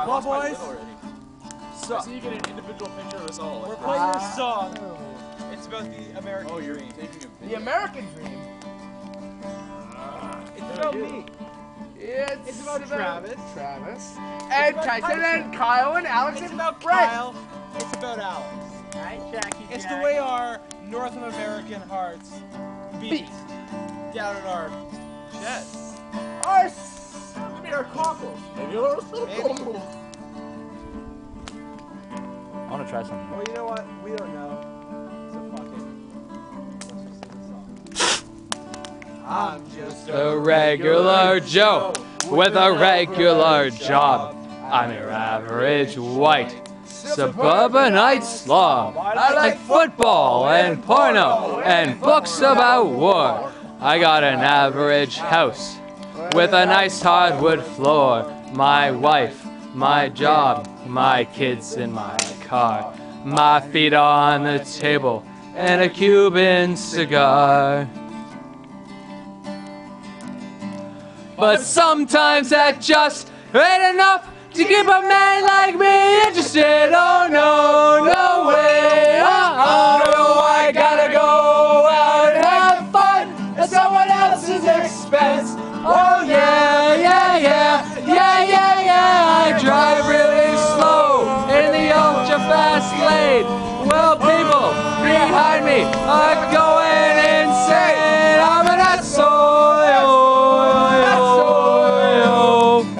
I Well, lost boys. lid already. So, I you get an individual picture of us all. we're playing this ah. song. Oh. It's about the American oh, dream. The. American dream. Ah. It's about you. me. It's, It's about Travis. Travis. And Tyson Tyson. and Kyle and Alex It's and about Brett. Kyle. It's about Alex. Hi, Jackie. It's the way our North American hearts beat, Beat. down in our chest. Our, s- maybe our cockles. Maybe a little Maybe. Try something. Well, you know what? We don't know. So fuck it. Let's just sing the song. I'm just A regular Joe with a regular job. I'm your average white suburbanite slob. I like football and porno and books about war. I got an average house with a nice hardwood floor. My wife, my job, my kids, in my car. My feet on the table and a Cuban cigar. But sometimes that just ain't enough to keep a man like me interested. Oh no, no way. Uh-uh, I gotta go out and have fun at someone else's expense. Oh yeah. I got.